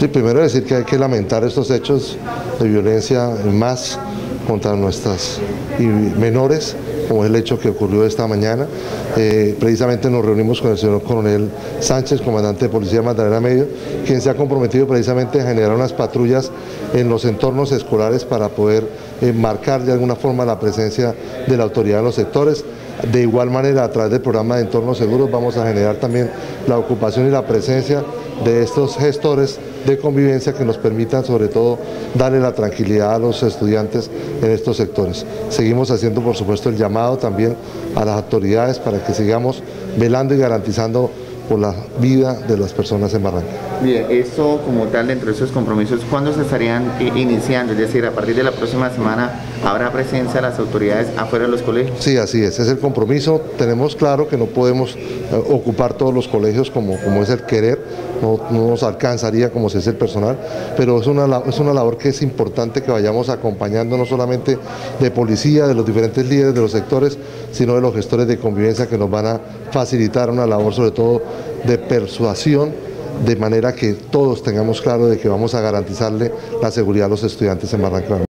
Sí, primero decir que hay que lamentar estos hechos de violencia más contra nuestras menores, como es el hecho que ocurrió esta mañana. Eh, precisamente nos reunimos con el señor coronel Sánchez, comandante de Policía de Magdalena Medio, quien se ha comprometido precisamente a generar unas patrullas en los entornos escolares para poder eh, marcar de alguna forma la presencia de la autoridad en los sectores. De igual manera, a través del programa de entornos seguros vamos a generar también la ocupación y la presencia de estos gestores de convivencia que nos permitan sobre todo darle la tranquilidad a los estudiantes en estos sectores. Seguimos haciendo por supuesto el llamado también a las autoridades para que sigamos velando y garantizando por la vida de las personas en Barranca. Bien, esto como tal dentro de esos compromisos, ¿cuándo se estarían iniciando? Es decir, a partir de la próxima semana habrá presencia de las autoridades afuera de los colegios. Sí, así es, es el compromiso. Tenemos claro que no podemos eh, ocupar todos los colegios como, como es el querer, no, nos alcanzaría como se es el personal, pero es una, es una labor que es importante que vayamos acompañando no solamente de policía, de los diferentes líderes de los sectores, sino de los gestores de convivencia que nos van a facilitar una labor sobre todo de persuasión de manera que todos tengamos claro de que vamos a garantizarle la seguridad a los estudiantes en Barranca.